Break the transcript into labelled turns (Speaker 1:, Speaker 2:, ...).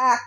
Speaker 1: act